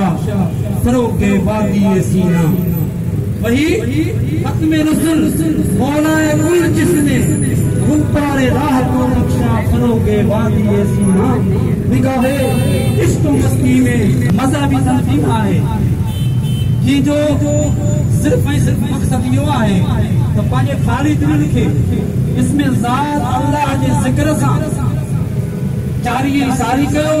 بادشاہ سرو کے وادی سینا۔ وہی حق میں رسل مولا کل جس نے گنپار راہ کو نقشہ سرو کے وادی سینا۔ نگاہ عشق مستی میں مزہ بھی تنظیم آئے۔ یہ جو صرف ہی صرف مقصد یہ ہے، تو پانے خالی دل کے اس میں ذات اللہ کے ذکر سے چاری ساری کرو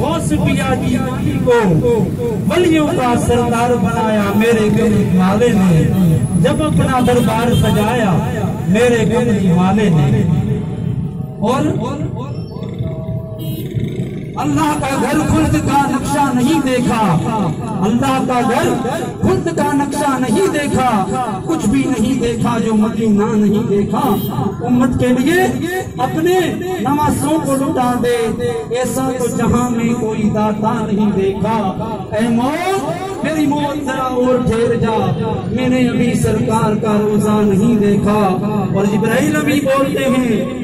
غوث پیا کی کو ولیوں کا سردار بنایا۔ میرے گلی والے نے جب اپنا دربار سجایا، میرے گلی والے نے۔ اور اللہ کا گھر خلد کا نقشہ نہیں دیکھا۔ اللہ کا گھر خلد کا نقشہ نہیں دیکھا۔ کچھ بھی نہیں دیکھا جو مدینہ نہیں دیکھا۔ امت کے لیے اپنے نمازوں کو لٹا دے۔ ایسا تو جہاں میں کوئی داتا نہیں دیکھا۔ اے موت، میری موت ذرا اور ٹھہر جا۔ میں نے ابھی سرکار کا روزہ نہیں دیکھا۔ اور جبرائیل ابھی بولتے ہیں